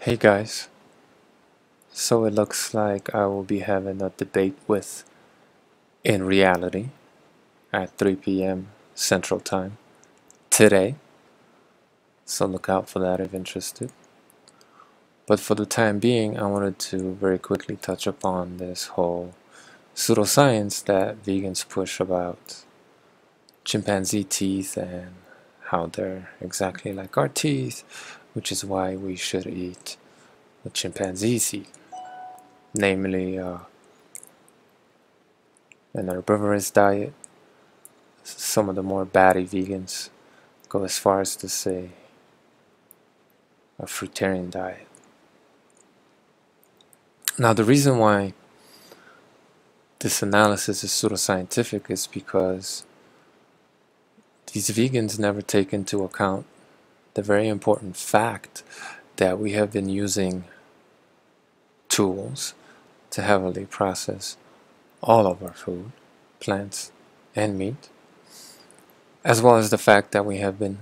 Hey guys, so it looks like I will be having a debate with In Reality at 3 p.m. Central Time today. So look out for that if interested. But for the time being, I wanted to very quickly touch upon this whole pseudoscience that vegans push about chimpanzee teeth and how they're exactly like our teeth, which is why we should eat what chimpanzees eat, namely uh, an herbivorous diet. Some of the more batty vegans go as far as to say a fruitarian diet. Now, the reason why this analysis is pseudoscientific is because these vegans never take into account the very important fact that we have been using tools to heavily process all of our food, plants and meat, as well as the fact that we have been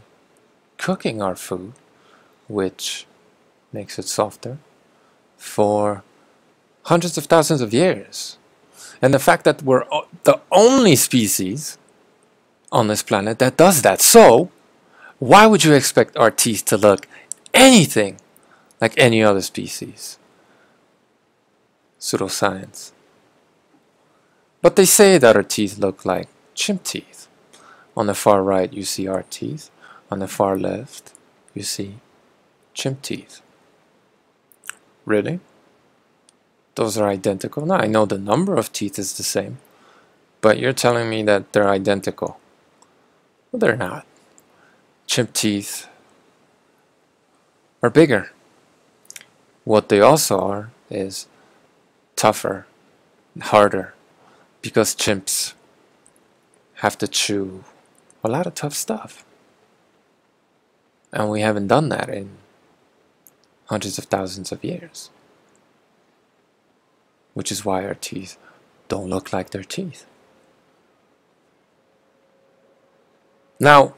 cooking our food, which makes it softer, for hundreds of thousands of years. And the fact that we're the only species on this planet that does that. So, why would you expect our teeth to look anything like any other species? Pseudoscience. But they say that our teeth look like chimp teeth. On the far right, you see our teeth. On the far left, you see chimp teeth. Really? Those are identical? Now, I know the number of teeth is the same, but you're telling me that they're identical. Well, they're not. Chimp teeth are bigger. What they also are is tougher, harder, because chimps have to chew a lot of tough stuff. And we haven't done that in hundreds of thousands of years. Which is why our teeth don't look like their teeth. Now,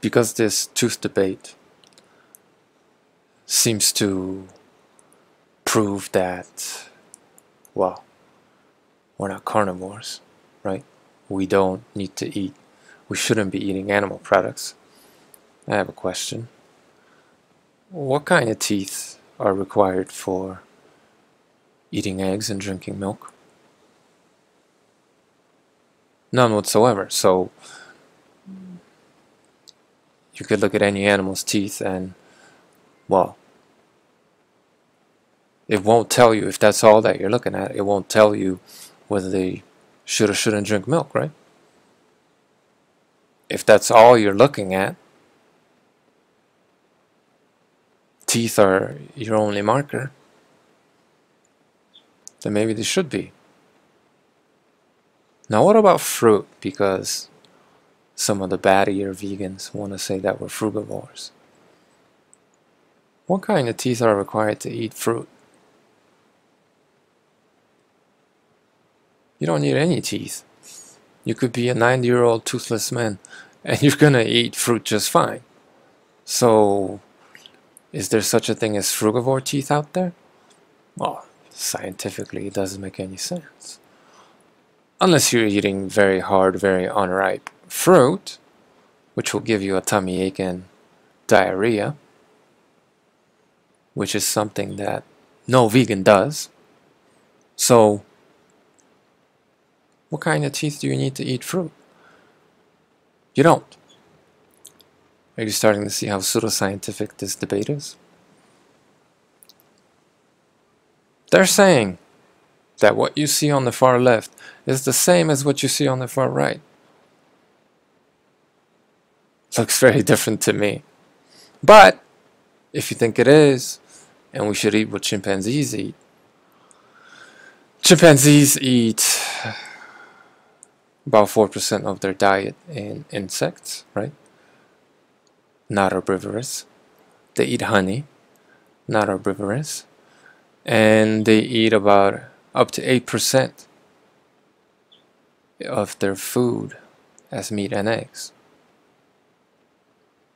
because this tooth debate seems to prove that, well, we're not carnivores, right? We don't need to eat, we shouldn't be eating animal products. I have a question. What kind of teeth are required for eating eggs and drinking milk? None whatsoever. So you could look at any animal's teeth and, well, it won't tell you if that's all that you're looking at. It won't tell you whether they should or shouldn't drink milk, right? If that's all you're looking at, teeth are your only marker, then maybe they should be. Now, what about fruit? Because some of the battier vegans want to say that we're frugivores. What kind of teeth are required to eat fruit? You don't need any teeth. You could be a 90 year old toothless man and you're gonna eat fruit just fine. So, is there such a thing as frugivore teeth out there? Well, scientifically, it doesn't make any sense. Unless you're eating very hard, very unripe fruit, which will give you a tummy ache and diarrhea, which is something that no vegan does. So, what kind of teeth do you need to eat fruit? You don't. Are you starting to see how pseudoscientific this debate is? They're saying that what you see on the far left is the same as what you see on the far right. Looks very different to me. But if you think it is, and we should eat what chimpanzees eat, chimpanzees eat about 4% of their diet in insects, right? Not herbivorous. They eat honey, not herbivorous. And they eat about up to 8% of their food as meat and eggs.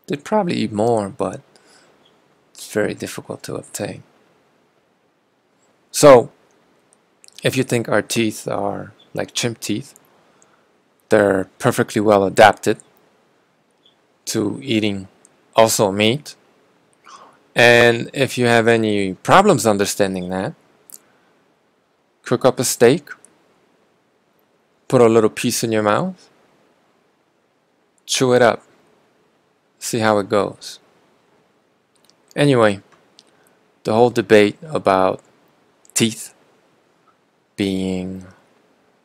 They'd probably eat more, but it's very difficult to obtain. So, if you think our teeth are like chimp teeth, they're perfectly well adapted to eating also meat. And if you have any problems understanding that, cook up a steak, put a little piece in your mouth, chew it up, see how it goes. Anyway, the whole debate about teeth being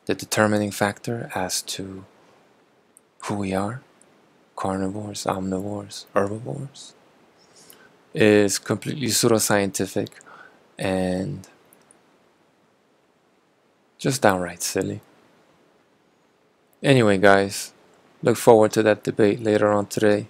the determining factor as to who we are, carnivores, omnivores, herbivores, is completely pseudoscientific and just downright silly. Anyway, guys, look forward to that debate later on today.